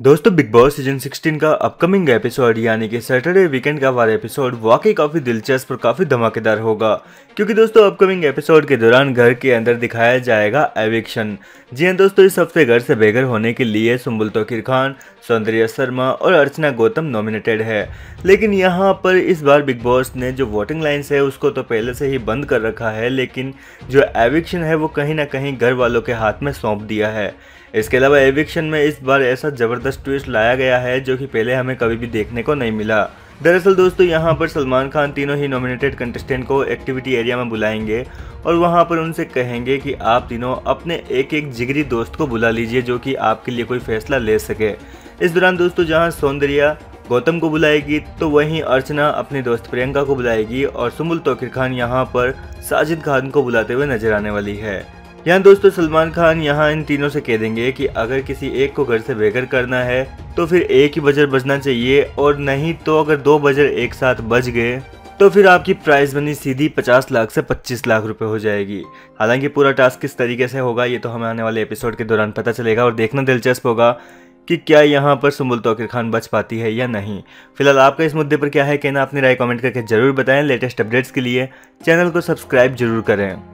दोस्तों big boss season 16 का upcoming episode यानी कि सैटरडे वीकेंड का वाला एपिसोड वाकई काफ़ी दिलचस्प और काफ़ी धमाकेदार होगा। क्योंकि दोस्तों अपकमिंग एपिसोड के दौरान घर के अंदर दिखाया जाएगा एविक्शन जी हाँ दोस्तों, इस हफ़्ते घर से बेघर होने के लिए सुम्बुल तोकिर खान, सौंदर्य शर्मा और अर्चना गौतम नॉमिनेटेड है। लेकिन यहाँ पर इस बार बिग बॉस ने जो वोटिंग लाइन्स है, उसको तो पहले से ही बंद कर रखा है, लेकिन जो एविक्शन है, वो कहीं ना कहीं घर वालों के हाथ में सौंप दिया है। इसके अलावा एविक्शन में इस बार ऐसा ज़बरदस्त ट्विस्ट लाया गया है, जो कि पहले हमें कभी भी देखने को नहीं मिला। दरअसल दोस्तों, यहाँ पर सलमान खान तीनों ही नॉमिनेटेड कंटेस्टेंट को एक्टिविटी एरिया में बुलाएँगे और वहाँ पर उनसे कहेंगे कि आप तीनों अपने एक एक जिगरी दोस्त को बुला लीजिए, जो कि आपके लिए कोई फैसला ले सके। इस दौरान दोस्तों, जहाँ सौंदर्या गौतम को बुलाएगी तो वहीं अर्चना अपने दोस्त प्रियंका को बुलाएगी और सुमुल तोकिर खान यहाँ पर साजिद खान को बुलाते हुए नज़र आने वाली है। यहाँ दोस्तों सलमान खान यहाँ इन तीनों से कह देंगे कि अगर किसी एक को घर से बेघर करना है तो फिर एक ही बजर बजना चाहिए और नहीं तो अगर दो बजर एक साथ बज गए तो फिर आपकी प्राइस मनी सीधी 50 लाख से 25 लाख रुपए हो जाएगी। हालाँकि पूरा टास्क किस तरीके से होगा, ये तो हमें आने वाले एपिसोड के दौरान पता चलेगा और देखना दिलचस्प होगा कि क्या यहाँ पर सुमुल तोकिर खान बच पाती है या नहीं। फ़िलहाल आपका इस मुद्दे पर क्या है कहना, अपनी राय कमेंट करके ज़रूर बताएँ। लेटेस्ट अपडेट्स के लिए चैनल को सब्सक्राइब ज़रूर करें।